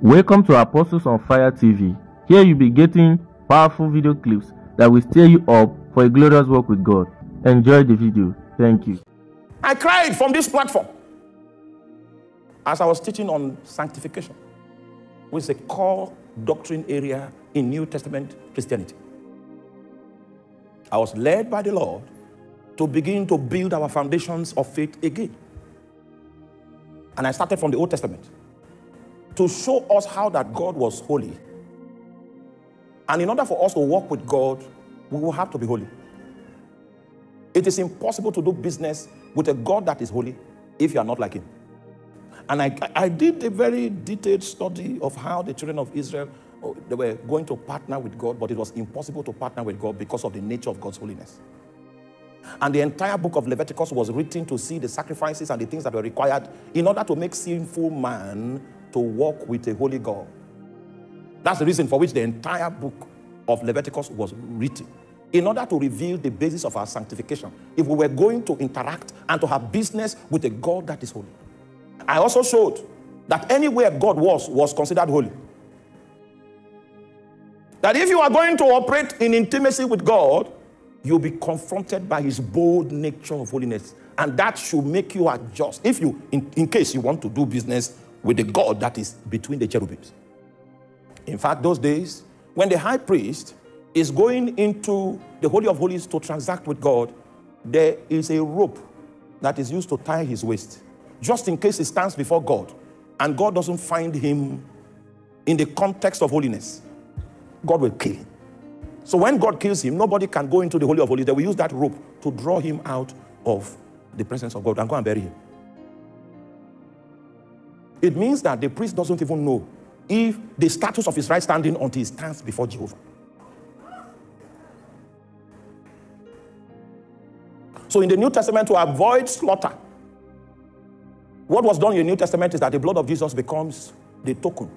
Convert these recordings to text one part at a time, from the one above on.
Welcome to Apostles on Fire TV. Here you'll be getting powerful video clips that will stir you up for a glorious work with God. Enjoy the video. Thank you. I cried from this platform as I was teaching on sanctification, which is a core doctrine area in New Testament Christianity. I was led by the Lord to begin to build our foundations of faith again. And I started from the Old Testament to show us how that God was holy. And in order for us to walk with God, we will have to be holy. It is impossible to do business with a God that is holy if you are not like Him. And I, I did a very detailed study of how the children of Israel oh, they were going to partner with God, but it was impossible to partner with God because of the nature of God's holiness. And the entire book of Leviticus was written to see the sacrifices and the things that were required in order to make sinful man to walk with a holy God. That's the reason for which the entire book of Leviticus was written. In order to reveal the basis of our sanctification, if we were going to interact and to have business with a God that is holy. I also showed that anywhere God was, was considered holy. That if you are going to operate in intimacy with God, you'll be confronted by his bold nature of holiness. And that should make you adjust. If you, in, in case you want to do business with the God that is between the cherubims. In fact, those days, when the high priest is going into the Holy of Holies to transact with God, there is a rope that is used to tie his waist, just in case he stands before God and God doesn't find him in the context of holiness. God will kill him. So when God kills him, nobody can go into the Holy of Holies. They will use that rope to draw him out of the presence of God and go and bury him. It means that the priest doesn't even know if the status of his right standing until he stands before Jehovah. So in the New Testament, to avoid slaughter, what was done in the New Testament is that the blood of Jesus becomes the token.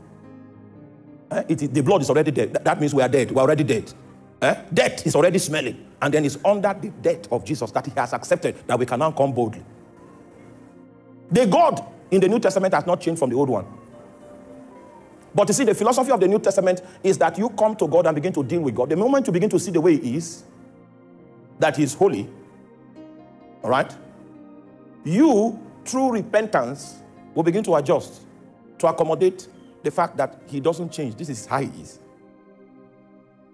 Eh? It is, the blood is already dead. That means we are dead. We're already dead. Eh? Death is already smelling. And then it's under the death of Jesus that he has accepted that we can now come boldly. The God in the New Testament has not changed from the old one. But you see, the philosophy of the New Testament is that you come to God and begin to deal with God. The moment you begin to see the way He is, that He is holy, all right, you, through repentance, will begin to adjust to accommodate the fact that He doesn't change. This is how He is.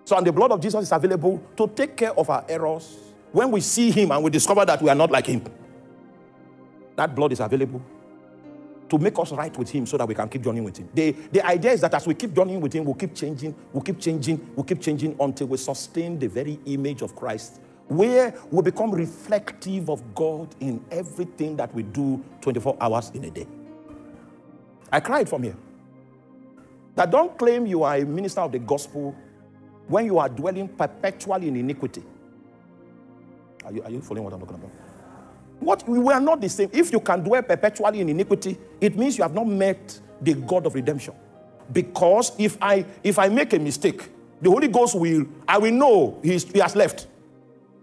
So, and the blood of Jesus is available to take care of our errors when we see Him and we discover that we are not like Him. That blood is available to make us right with him so that we can keep journeying with him. The, the idea is that as we keep journeying with him, we'll keep changing, we'll keep changing, we'll keep changing until we sustain the very image of Christ, where we become reflective of God in everything that we do 24 hours in a day. I cried from here. That don't claim you are a minister of the gospel when you are dwelling perpetually in iniquity. Are you, are you following what I'm talking about? What we were not the same. If you can dwell perpetually in iniquity, it means you have not met the God of redemption. Because if I if I make a mistake, the Holy Ghost will I will know he has left,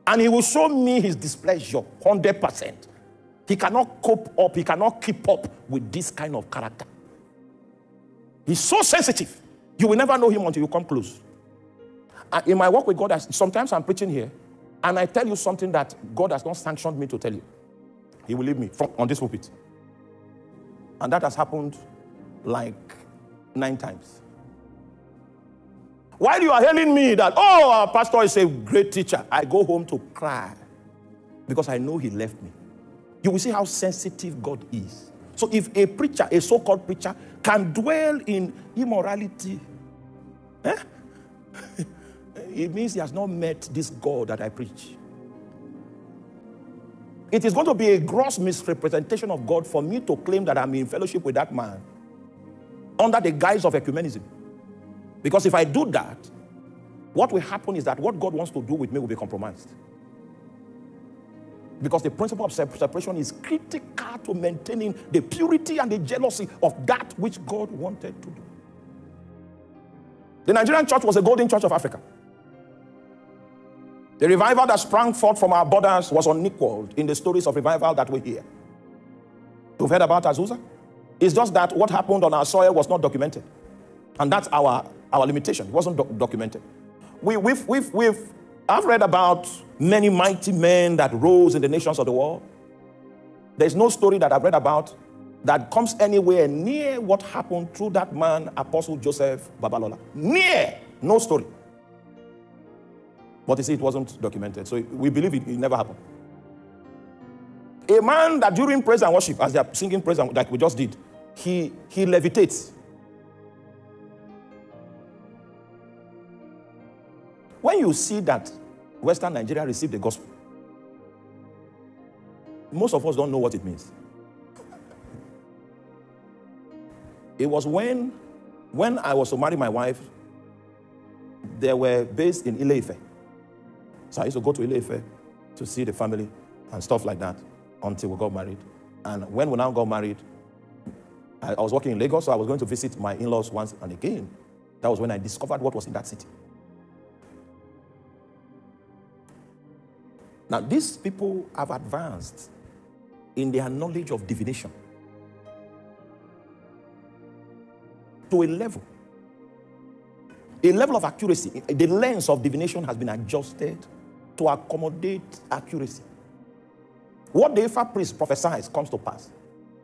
and he will show me his displeasure hundred percent. He cannot cope up. He cannot keep up with this kind of character. He's so sensitive. You will never know him until you come close. Uh, in my work with God, sometimes I'm preaching here, and I tell you something that God has not sanctioned me to tell you. He will leave me from, on this pulpit. And that has happened like nine times. While you are hailing me that, oh, our pastor is a great teacher, I go home to cry because I know he left me. You will see how sensitive God is. So if a preacher, a so called preacher, can dwell in immorality, eh? it means he has not met this God that I preach. It is going to be a gross misrepresentation of God for me to claim that I'm in fellowship with that man under the guise of ecumenism. Because if I do that, what will happen is that what God wants to do with me will be compromised. Because the principle of separation is critical to maintaining the purity and the jealousy of that which God wanted to do. The Nigerian church was a golden church of Africa. The revival that sprang forth from our borders was unequaled in the stories of revival that we hear. You've heard about Azusa? It's just that what happened on our soil was not documented. And that's our, our limitation. It wasn't doc- documented. We, we've, we've, we've, I've read about many mighty men that rose in the nations of the world. There's no story that I've read about that comes anywhere near what happened through that man, Apostle Joseph Babalola. Near, no story. But you see, it wasn't documented. So we believe it, it never happened. A man that during praise and worship, as they are singing praise and like we just did, he he levitates. When you see that Western Nigeria received the gospel, most of us don't know what it means. It was when, when I was to marry my wife, they were based in Ile-Ife. So I used to go to Ile-Ife to see the family and stuff like that until we got married. And when we now got married, I, I was working in Lagos, so I was going to visit my in-laws once and again. That was when I discovered what was in that city. Now, these people have advanced in their knowledge of divination to a level, a level of accuracy. The lens of divination has been adjusted to accommodate accuracy. What the Ifa priest prophesies comes to pass.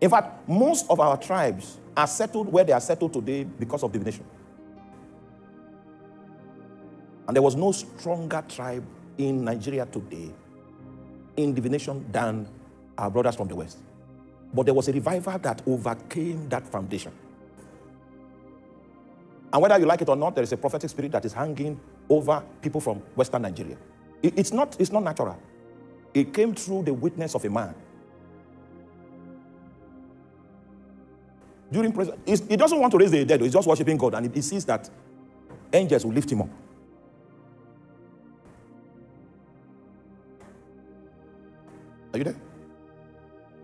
In fact, most of our tribes are settled where they are settled today because of divination. And there was no stronger tribe in Nigeria today in divination than our brothers from the West. But there was a revival that overcame that foundation. And whether you like it or not, there is a prophetic spirit that is hanging over people from Western Nigeria. It's, not, it's not natural, it came through the witness of a man. During prayer, he doesn't want to raise the dead, he's just worshiping God, and he sees that angels will lift him up. Are you there?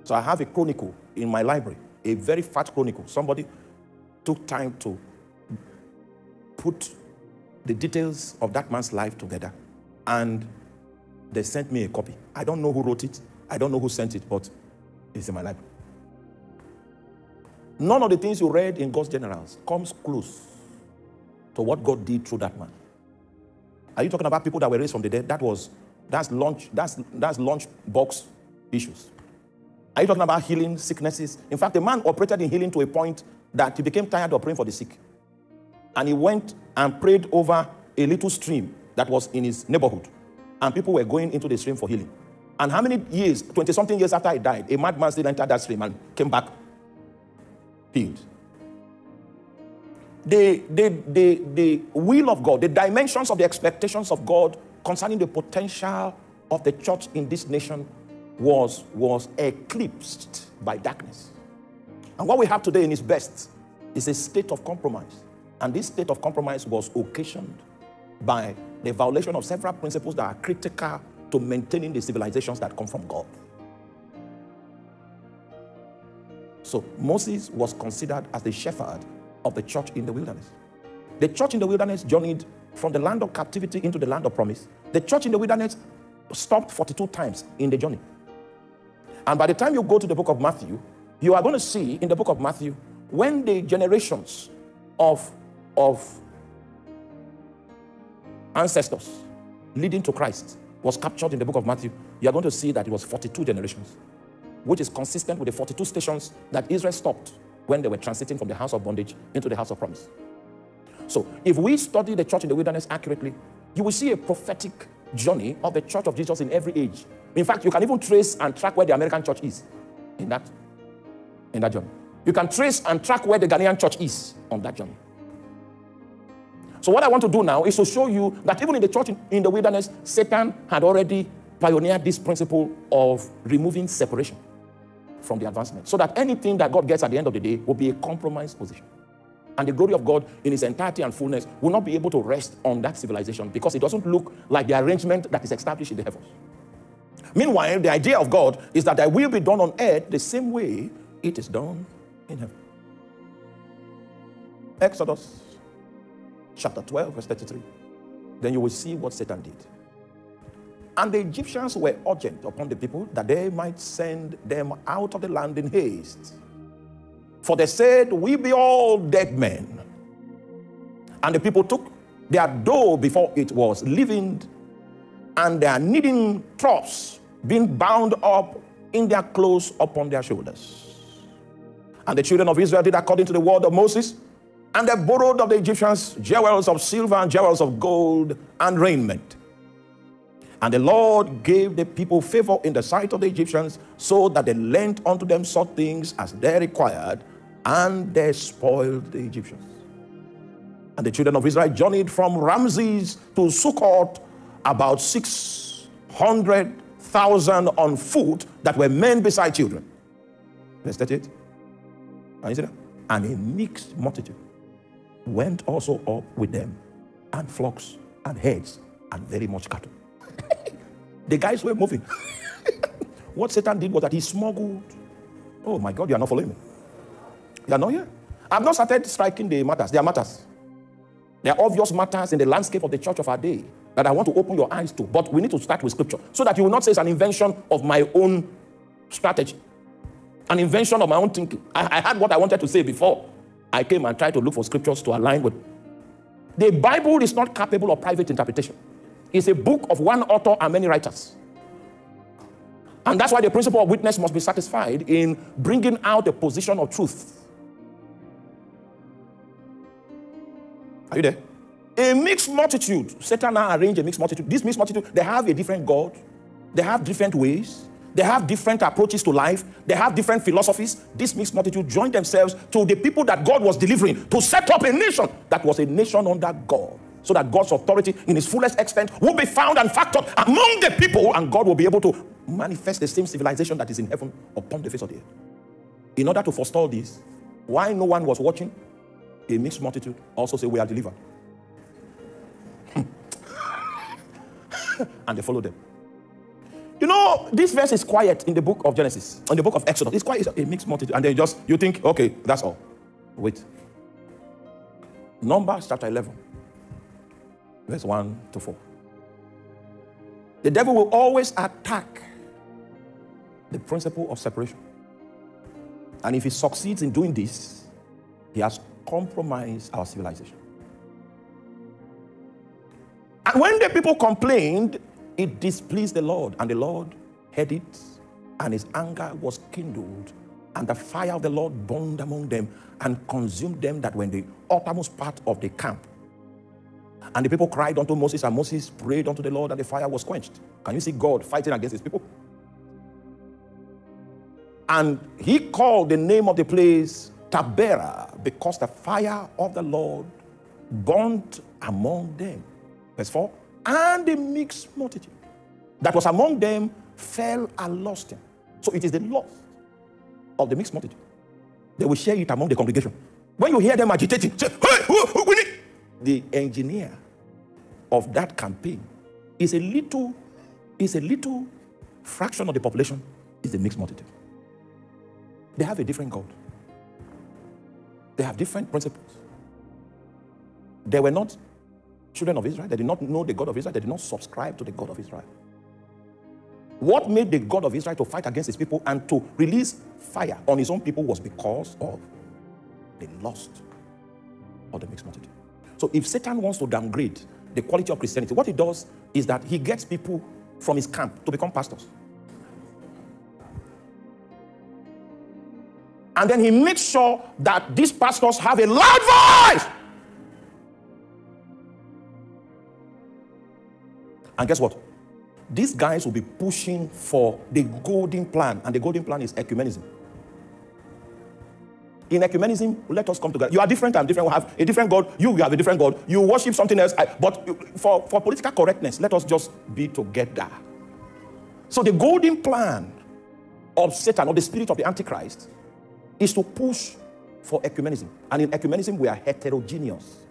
So I have a chronicle in my library, a very fat chronicle. Somebody took time to put the details of that man's life together and they sent me a copy. I don't know who wrote it, I don't know who sent it, but it's in my library. None of the things you read in God's generals comes close to what God did through that man. Are you talking about people that were raised from the dead? That was that's launch that's that's launch box issues. Are you talking about healing sicknesses? In fact, a man operated in healing to a point that he became tired of praying for the sick. And he went and prayed over a little stream that was in his neighborhood. And people were going into the stream for healing. And how many years, 20 something years after he died, a madman still entered that stream and came back healed. The, the, the, the will of God, the dimensions of the expectations of God concerning the potential of the church in this nation was, was eclipsed by darkness. And what we have today in its best is a state of compromise. And this state of compromise was occasioned by the violation of several principles that are critical to maintaining the civilizations that come from God. So Moses was considered as the shepherd of the church in the wilderness. The church in the wilderness journeyed from the land of captivity into the land of promise. The church in the wilderness stopped 42 times in the journey. And by the time you go to the book of Matthew, you are going to see in the book of Matthew when the generations of, of ancestors leading to Christ was captured in the book of Matthew, you are going to see that it was 42 generations, which is consistent with the 42 stations that Israel stopped when they were transiting from the house of bondage into the house of promise. So, if we study the church in the wilderness accurately, you will see a prophetic journey of the church of Jesus in every age in fact, you can even trace and track where the American church is in that, in that journey. You can trace and track where the Ghanaian church is on that journey. So, what I want to do now is to show you that even in the church in, the wilderness, Satan had already pioneered this principle of removing separation from the advancement. So that anything that God gets at the end of the day will be a compromised position. And the glory of God in its entirety and fullness will not be able to rest on that civilization because it doesn't look like the arrangement that is established in the heavens. Meanwhile, the idea of God is that thy will be done on earth the same way it is done in heaven. Exodus chapter 12, verse 33. Then you will see what Satan did. And the Egyptians were urgent upon the people that they might send them out of the land in haste. For they said, We be all dead men. And the people took their dough before it was leavened, and their kneading troughs being bound up in their clothes upon their shoulders. And the children of Israel did according to the word of Moses, and they borrowed of the Egyptians jewels of silver and jewels of gold and raiment. And the Lord gave the people favor in the sight of the Egyptians, so that they lent unto them such things as they required, and they spoiled the Egyptians. And the children of Israel journeyed from Ramses to Succoth, about 600,000 on foot that were men beside children. Verse 38. And, you see that? and a mixed multitude went also up with them, and flocks and herds and very much cattle. the guys were moving. what Satan did was that he smuggled. Oh my God, you are not following me. You are not here. I've not started striking the matters. There are matters. There are obvious matters in the landscape of the church of our day that I want to open your eyes to. But we need to start with scripture so that you will not say it's an invention of my own strategy, an invention of my own thinking. I, I had what I wanted to say before. I came and tried to look for scriptures to align with. The Bible is not capable of private interpretation. It's a book of one author and many writers. And that's why the principle of witness must be satisfied in bringing out a position of truth. Are you there? A mixed multitude. Satan now arranged a mixed multitude. This mixed multitude, they have a different God. They have different ways. They have different approaches to life. They have different philosophies. This mixed multitude joined themselves to the people that God was delivering to set up a nation that was a nation under God. So that God's authority in its fullest extent will be found and factored among the people, and God will be able to manifest the same civilization that is in heaven upon the face of the earth. In order to forestall this, why no one was watching? A mixed multitude also say, We are delivered. and they followed them. You know, this verse is quiet in the book of Genesis, in the book of Exodus. It's quiet, a mixed multitude. And then you just, you think, okay, that's all. Wait. Numbers chapter 11, verse 1 to 4. The devil will always attack the principle of separation. And if he succeeds in doing this, he has compromised our civilization. And when the people complained, it displeased the Lord, and the Lord heard it, and his anger was kindled, and the fire of the Lord burned among them and consumed them that were in the uttermost part of the camp. And the people cried unto Moses, and Moses prayed unto the Lord, and the fire was quenched. Can you see God fighting against his people? And he called the name of the place Taberah because the fire of the Lord burnt among them. Verse 4 And the mixed multitude that was among them fell and lost him. So it is the loss of the mixed multitude. They will share it among the congregation. When you hear them agitating, say, hey, we need. The engineer of that campaign is a little, is a little fraction of the population is the mixed multitude. They have a different God. They have different principles. They were not children of Israel. They did not know the God of Israel. They did not subscribe to the God of Israel. What made the God of Israel to fight against his people and to release fire on his own people was because of the lust or the mixed multitude. So if Satan wants to downgrade the quality of Christianity, what he does is that he gets people from his camp to become pastors. And then he makes sure that these pastors have a loud voice. And guess what? These guys will be pushing for the golden plan, and the golden plan is ecumenism. In ecumenism, let us come together. You are different, I'm different. We have a different God. You, you have a different God. You worship something else. I, but for, for political correctness, let us just be together. So the golden plan of Satan or the spirit of the Antichrist is to push for ecumenism. And in ecumenism, we are heterogeneous.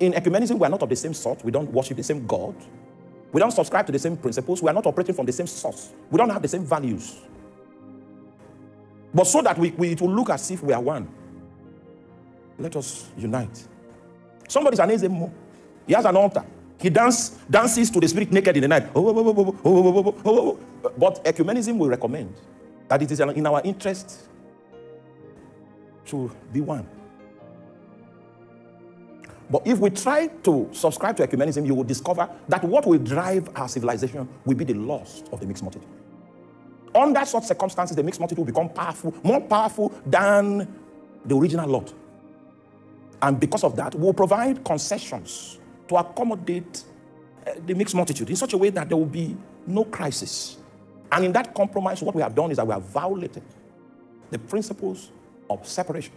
In ecumenism, we are not of the same sort. We don't worship the same God. We don't subscribe to the same principles. We are not operating from the same source. We don't have the same values. But so that we, we it will look as if we are one, let us unite. Somebody's an Ezemo. He has an altar. He dance, dances to the spirit naked in the night. But ecumenism will recommend that it is in our interest to be one. But if we try to subscribe to ecumenism, you will discover that what will drive our civilization will be the loss of the mixed multitude. Under such circumstances, the mixed multitude will become powerful, more powerful than the original lot. And because of that, we'll provide concessions to accommodate uh, the mixed multitude in such a way that there will be no crisis. And in that compromise, what we have done is that we have violated the principles of separation.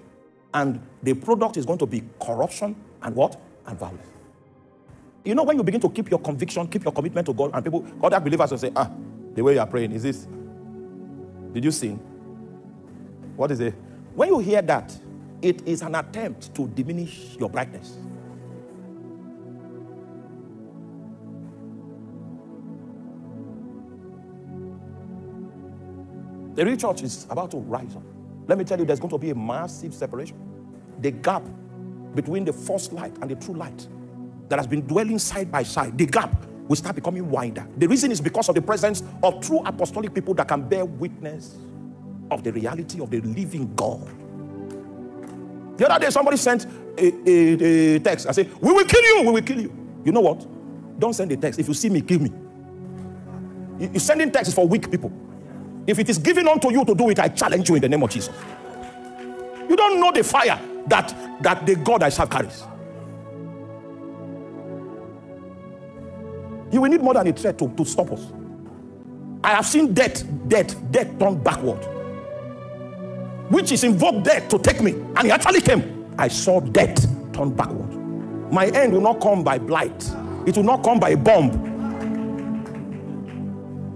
And the product is going to be corruption and what? And violence. You know, when you begin to keep your conviction, keep your commitment to God, and people, other believers will say, ah, the way you are praying, is this? Did you sin? What is it? When you hear that, it is an attempt to diminish your brightness. The real church is about to rise up. Let me tell you, there's going to be a massive separation. The gap between the false light and the true light that has been dwelling side by side, the gap will start becoming wider. The reason is because of the presence of true apostolic people that can bear witness of the reality of the living God. The other day, somebody sent a, a, a text. I said, We will kill you, we will kill you. You know what? Don't send a text. If you see me, kill me. You, you sending texts for weak people. If it is given unto you to do it, I challenge you in the name of Jesus. You don't know the fire that, that the God I serve carries. You will need more than a threat to, to stop us. I have seen death, death, death turn backward. Which is invoked death to take me. And he actually came. I saw death turn backward. My end will not come by blight, it will not come by a bomb.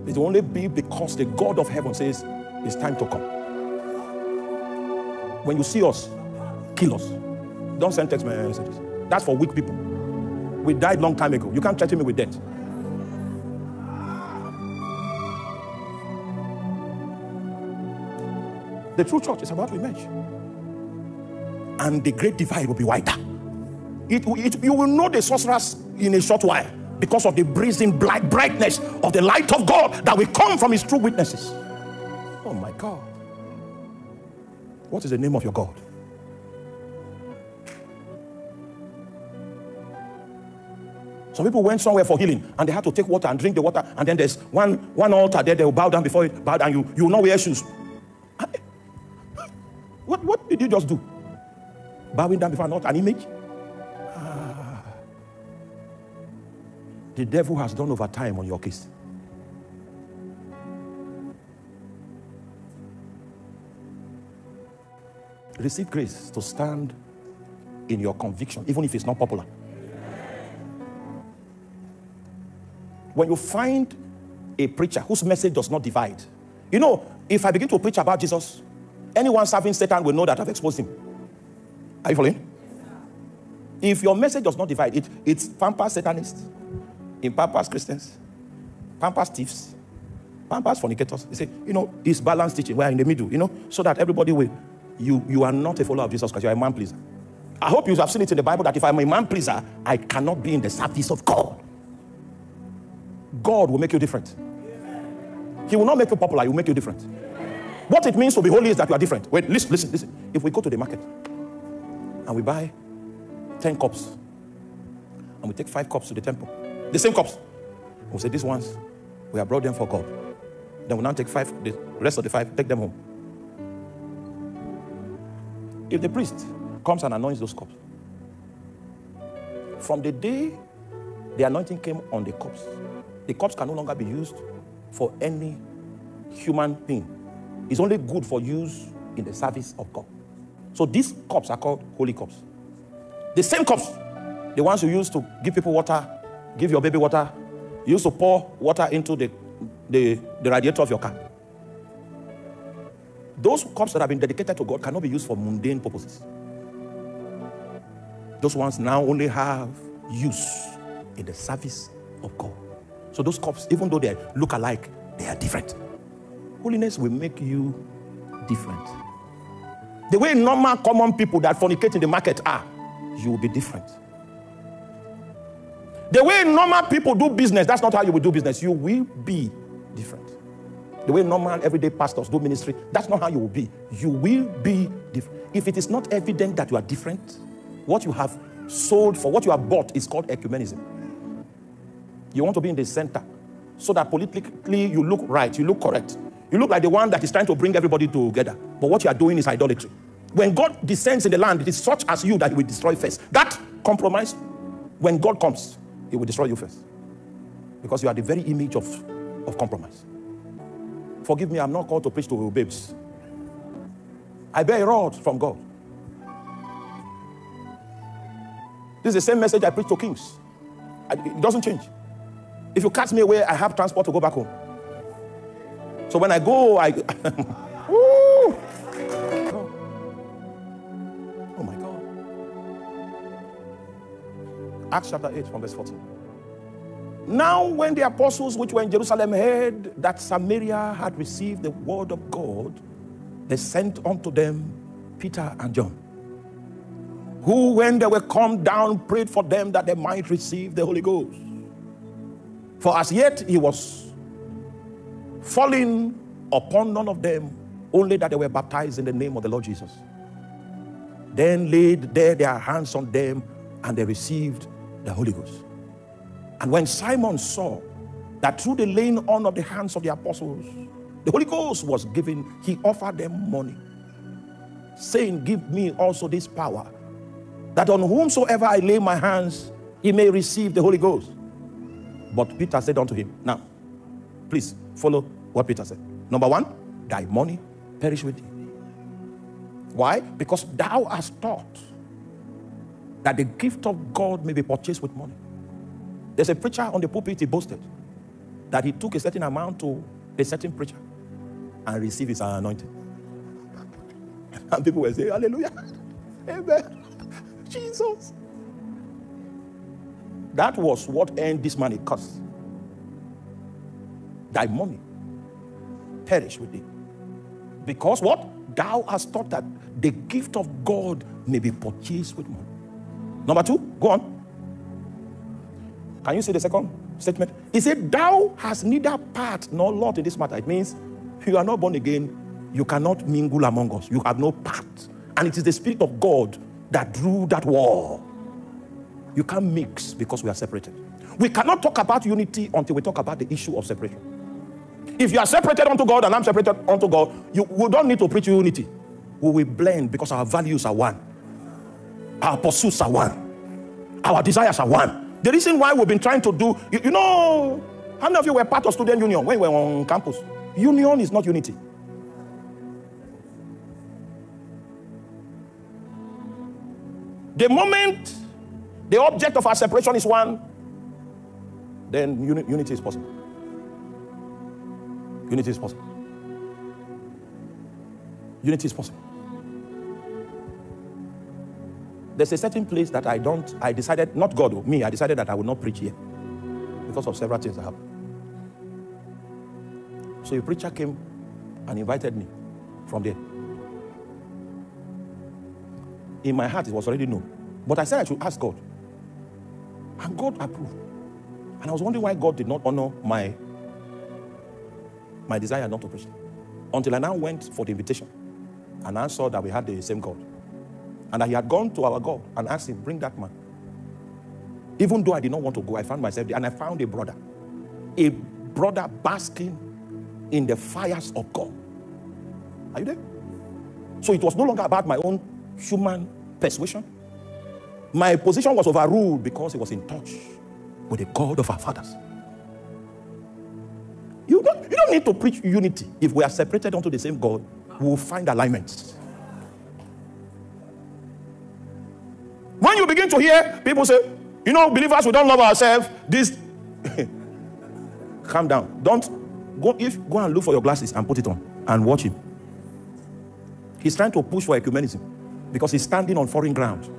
It will only be because the God of heaven says it's time to come. When you see us, kill us. Don't send text messages. That's for weak people. We died long time ago. You can't threaten me with death. The true church is about to emerge. And the great divide will be wider. It, it, you will know the sorcerers in a short while because of the blazing bright brightness of the light of God that will come from his true witnesses. Oh my God. What is the name of your God? Some people went somewhere for healing and they had to take water and drink the water, and then there's one, one altar there, they will bow down before it, bow down, you, you will not wear shoes. What, what did you just do? Bowing down before an altar, an image? Ah. The devil has done over time on your case. Receive grace to stand in your conviction, even if it's not popular. When you find a preacher whose message does not divide, you know, if I begin to preach about Jesus, anyone serving Satan will know that I've exposed him. Are you following? If your message does not divide, it, it's pampas Satanists, in pampas Christians, pampas thieves, pampas fornicators. You say, you know, it's balanced teaching. We're in the middle, you know, so that everybody will. You, you are not a follower of Jesus Christ, you are a man pleaser. I hope you have seen it in the Bible that if I'm a man pleaser, I cannot be in the service of God. God will make you different. He will not make you popular, he will make you different. What it means to be holy is that you are different. Wait, listen, listen, listen. If we go to the market and we buy 10 cups and we take five cups to the temple, the same cups, we say, These ones, we have brought them for God. Then we now take five, the rest of the five, take them home. If the priest comes and anoints those cups, from the day the anointing came on the cups, the cups can no longer be used for any human thing. It's only good for use in the service of God. So these cups are called holy cups. The same cups, the ones you use to give people water, give your baby water, you used to pour water into the, the, the radiator of your car. Those cups that have been dedicated to God cannot be used for mundane purposes. Those ones now only have use in the service of God. So those cups, even though they look alike, they are different. Holiness will make you different. The way normal, common people that fornicate in the market are, you will be different. The way normal people do business, that's not how you will do business. You will be different. The way normal, everyday pastors do ministry, that's not how you will be. You will be different. If it is not evident that you are different, what you have sold for what you have bought is called ecumenism. You want to be in the center so that politically you look right, you look correct. You look like the one that is trying to bring everybody together. But what you are doing is idolatry. When God descends in the land, it is such as you that he will destroy first. That compromise, when God comes, he will destroy you first. Because you are the very image of, of compromise. Forgive me, I'm not called to preach to babes. I bear a rod from God. This is the same message I preach to kings. It doesn't change. If you cast me away, I have transport to go back home. So when I go, I. oh my God. Acts chapter 8 from verse 14. Now, when the apostles which were in Jerusalem heard that Samaria had received the word of God, they sent unto them Peter and John, who, when they were come down, prayed for them that they might receive the Holy Ghost. For as yet he was falling upon none of them, only that they were baptized in the name of the Lord Jesus. Then laid there their hands on them, and they received the Holy Ghost. And when Simon saw that through the laying on of the hands of the apostles, the Holy Ghost was given, he offered them money, saying, Give me also this power, that on whomsoever I lay my hands, he may receive the Holy Ghost. But Peter said unto him, Now, please follow what Peter said. Number one, thy money perish with thee. Why? Because thou hast taught that the gift of God may be purchased with money. There's a preacher on the pulpit, he boasted that he took a certain amount to a certain preacher and received his anointing. And people will say, Hallelujah. Amen. Jesus. That was what earned this man a curse. Thy money perish with thee. Because what? Thou hast thought that the gift of God may be purchased with money. Number two, go on. Can you see the second statement? He said, Thou hast neither part nor lot in this matter. It means you are not born again, you cannot mingle among us. You have no part. And it is the Spirit of God that drew that wall. You can't mix because we are separated. We cannot talk about unity until we talk about the issue of separation. If you are separated unto God and I'm separated unto God, you we don't need to preach unity. We will blend because our values are one, our pursuits are one, our desires are one. The reason why we've been trying to do, you, you know, how many of you were part of student union when we were on campus? Union is not unity. The moment the object of our separation is one, then uni- unity is possible. Unity is possible. Unity is possible. There's a certain place that I don't, I decided, not God, oh, me, I decided that I would not preach here because of several things that happened. So a preacher came and invited me from there. In my heart, it was already known. But I said I should ask God. And God approved. And I was wondering why God did not honor my, my desire not to preach. Until I now went for the invitation. And I saw that we had the same God. And that he had gone to our God and asked him, bring that man. Even though I did not want to go, I found myself there. And I found a brother. A brother basking in the fires of God. Are you there? So it was no longer about my own human persuasion. My position was overruled because he was in touch with the God of our fathers. You don't, you don't need to preach unity. If we are separated unto the same God, we will find alignment. When you begin to hear people say, you know, believers, we don't love ourselves, this. Calm down. Don't go if go and look for your glasses and put it on and watch him. He's trying to push for ecumenism because he's standing on foreign ground.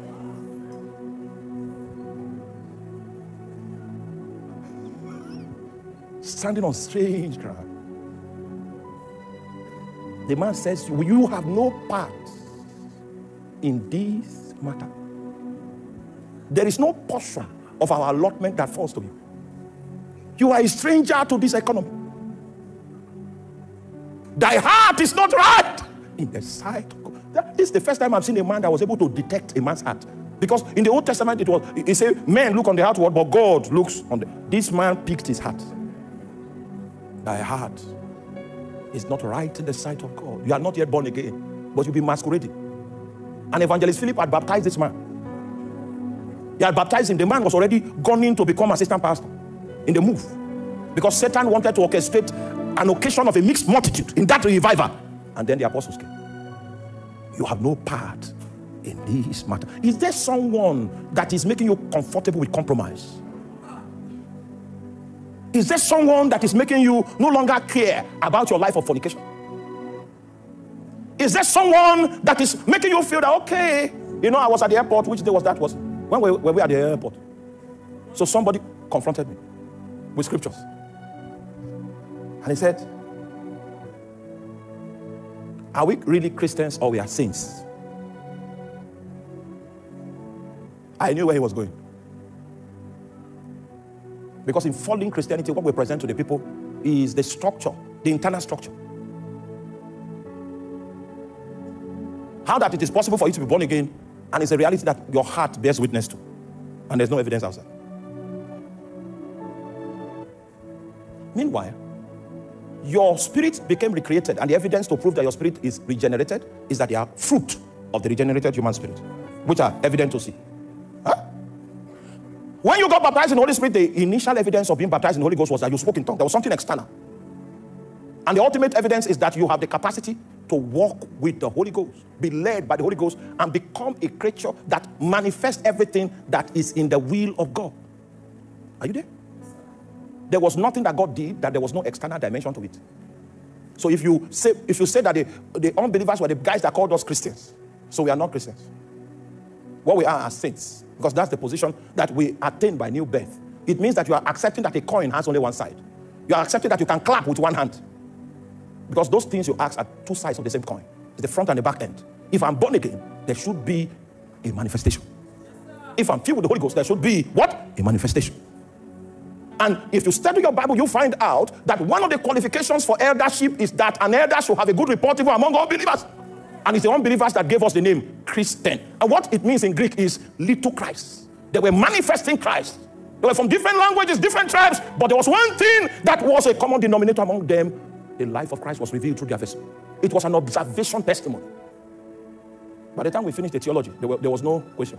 Standing on strange ground. The man says, You have no part in this matter. There is no portion of our allotment that falls to you. You are a stranger to this economy. Thy heart is not right in the sight of God. This is the first time I've seen a man that was able to detect a man's heart. Because in the Old Testament, it was, it said, men look on the outward, but God looks on the. This man picked his heart. Thy heart is not right in the sight of God. You are not yet born again, but you'll be masquerading. And evangelist Philip had baptized this man. He had baptized him. The man was already gone in to become assistant pastor in the move. Because Satan wanted to orchestrate an occasion of a mixed multitude in that revival. And then the apostles came. You have no part in this matter. Is there someone that is making you comfortable with compromise? Is there someone that is making you no longer care about your life of fornication? Is there someone that is making you feel that, okay, you know, I was at the airport, which day was that? Was when were, were we at the airport? So somebody confronted me with scriptures. And he said, Are we really Christians or we are saints? I knew where he was going. Because in following Christianity, what we present to the people is the structure, the internal structure. How that it is possible for you to be born again, and it's a reality that your heart bears witness to, and there's no evidence outside. Meanwhile, your spirit became recreated, and the evidence to prove that your spirit is regenerated is that they are fruit of the regenerated human spirit, which are evident to see. When you got baptized in the Holy Spirit, the initial evidence of being baptized in the Holy Ghost was that you spoke in tongues. There was something external. And the ultimate evidence is that you have the capacity to walk with the Holy Ghost, be led by the Holy Ghost, and become a creature that manifests everything that is in the will of God. Are you there? There was nothing that God did that there was no external dimension to it. So if you say if you say that the, the unbelievers were the guys that called us Christians, so we are not Christians. What we are are saints because that's the position that we attain by new birth. It means that you are accepting that a coin has only one side. You are accepting that you can clap with one hand. Because those things you ask are two sides of the same coin. It's the front and the back end. If I'm born again, there should be a manifestation. If I'm filled with the Holy Ghost, there should be what? A manifestation. And if you study your Bible, you find out that one of the qualifications for eldership is that an elder should have a good report even among all believers. And it's the unbelievers that gave us the name Christian. And what it means in Greek is little Christ. They were manifesting Christ. They were from different languages, different tribes, but there was one thing that was a common denominator among them. The life of Christ was revealed through their vessel. It was an observation testimony. By the time we finished the theology, there, were, there was no question.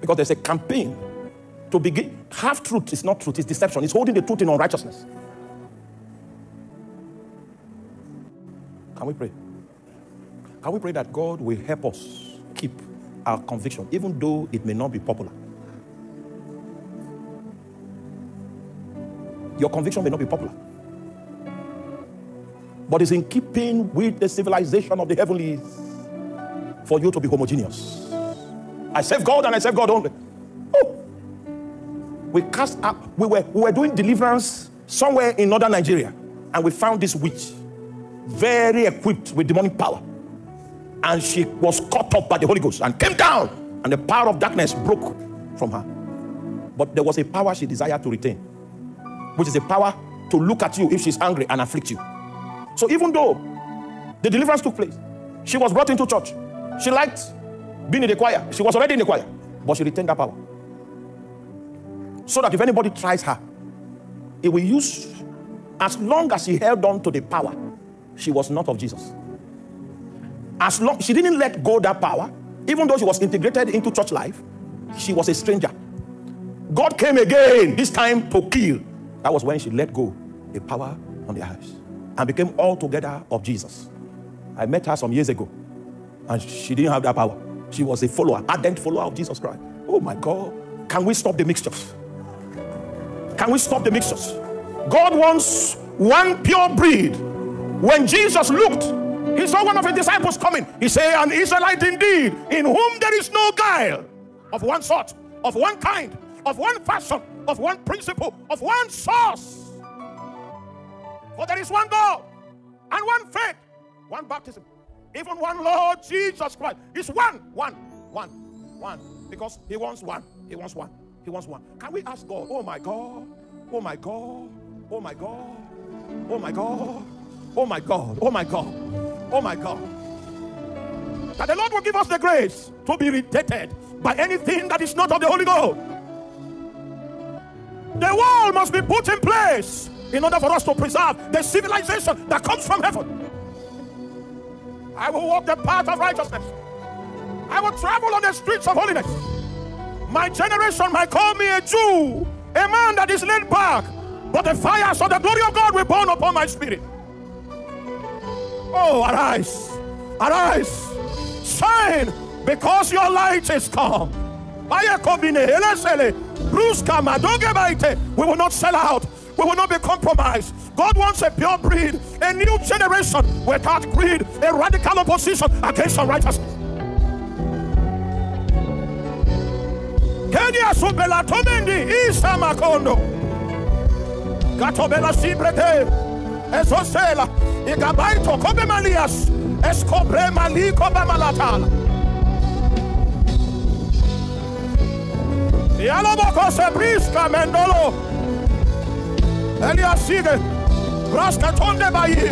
Because there's a campaign to begin. Half truth is not truth, it's deception. It's holding the truth in unrighteousness. Can we pray? Can we pray that God will help us keep our conviction, even though it may not be popular? Your conviction may not be popular, but it's in keeping with the civilization of the heavenlies for you to be homogeneous. I serve God and I serve God only. Oh, we cast up, we were, we were doing deliverance somewhere in northern Nigeria, and we found this witch very equipped with demonic power. And she was caught up by the Holy Ghost and came down, and the power of darkness broke from her. But there was a power she desired to retain, which is a power to look at you if she's angry and afflict you. So even though the deliverance took place, she was brought into church. She liked being in the choir. She was already in the choir, but she retained that power. So that if anybody tries her, it will use as long as she held on to the power she was not of Jesus. As long she didn't let go that power, even though she was integrated into church life, she was a stranger. God came again, this time to kill. That was when she let go the power on the house and became altogether of Jesus. I met her some years ago and she didn't have that power. She was a follower, ardent follower of Jesus Christ. Oh my God. Can we stop the mixtures? Can we stop the mixtures? God wants one pure breed when Jesus looked, he saw one of his disciples coming. He said, An Israelite indeed, in whom there is no guile, of one sort, of one kind, of one fashion, of one principle, of one source. For there is one God, and one faith, one baptism, even one Lord Jesus Christ. Is one, one, one, one. Because he wants one. He wants one. He wants one. Can we ask God, oh my God, oh my God, oh my God, oh my God. Oh my God. Oh my God. Oh my God. That the Lord will give us the grace to be irritated by anything that is not of the Holy Ghost. The wall must be put in place in order for us to preserve the civilization that comes from heaven. I will walk the path of righteousness. I will travel on the streets of holiness. My generation might call me a Jew, a man that is laid back, but the fires of the glory of God will burn upon my spirit. Oh, arise, arise, shine, because your light is come. We will not sell out. We will not be compromised. God wants a pure breed, a new generation without greed, a radical opposition against unrighteousness. Kenya subela tomendi isa makondo. Gatobela sibrete. Esosela. Igabaito kobe malias. Escobre maliko bamalatala. Yaloboko se briska mendolo. Elia sigue. Braska tonde bayi.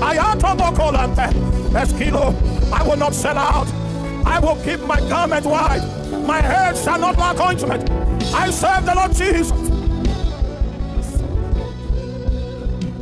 Ayato bokolante. Esquilo. I will not sell out. I will keep my garment wide. My head shall not lack ointment. I serve the Lord Jesus.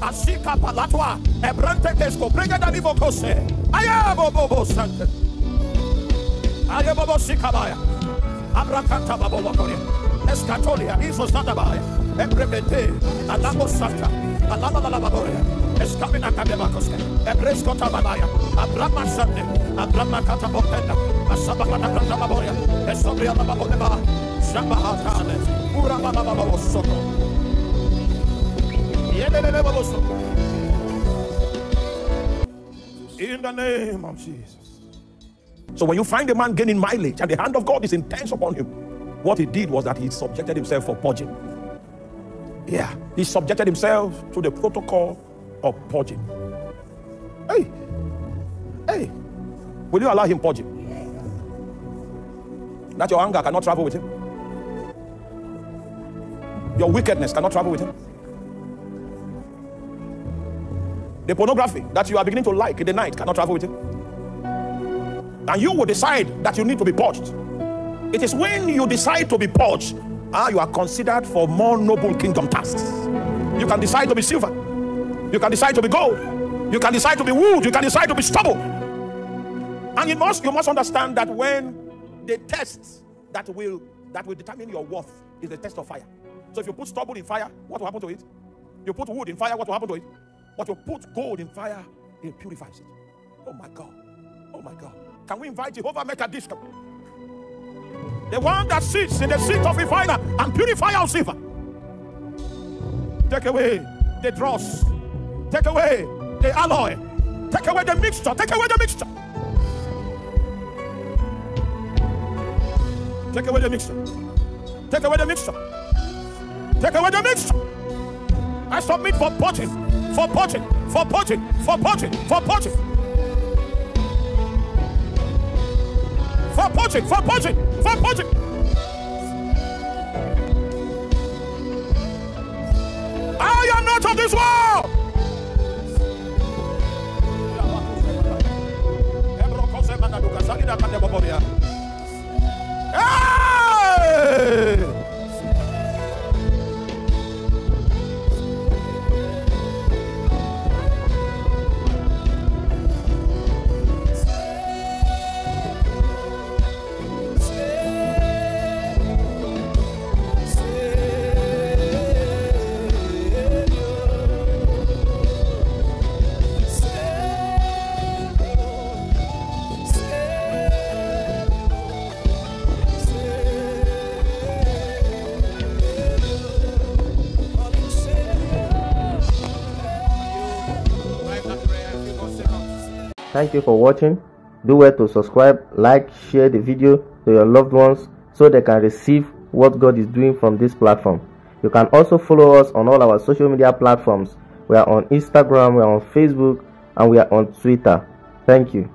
Asika palatwa. Ebrante kesko. Brega da livokose. Aya bobo sante. Aya bobo sikabaya. Abrakanta babobokoria. Escatolia. Iso sadabaya. Ebrebete. Alamo santa. Alama la baboria. Eskamina kadebakoske. Ebresko tababaya. Abrama sande. Abrama katabopenda. Asabaka na branda baboria. Esobria la babodeba. Shabahatane. Urama In the name of Jesus. So when you find a man gaining mileage and the hand of God is intense upon him, what he did was that he subjected himself for purging. Yeah, he subjected himself to the protocol of purging. Hey, hey, will you allow him purging? That your anger cannot travel with him. Your wickedness cannot travel with him. The pornography that you are beginning to like in the night cannot travel with him. And you will decide that you need to be purged. It is when you decide to be purged, ah, you are considered for more noble kingdom tasks. You can decide to be silver. You can decide to be gold. You can decide to be wood. You can decide to be stubble. And you must you must understand that when the test that will that will determine your worth is the test of fire. So if you put stubble in fire, what will happen to it? You put wood in fire, what will happen to it? But you put gold in fire, it purifies it. Oh my God. Oh my God. Can we invite Jehovah M'Kaddesh? The one that sits in the seat of refiner and purifier of silver. Take away the dross. Take away the alloy. Take away the mixture. Take away the mixture. Take away the mixture. Take away the mixture. Take away the mixture. I submit for potting, for potting, for potting, for potting, for potting. For potting, for potting, for potting. I am not of Thank you for watching. do well to subscribe, like, share the video to your loved ones so they can receive what God is doing from this platform. You can also follow us on all our social media platforms. We are on Instagram, we are on Facebook, and we are on Twitter. Thank you.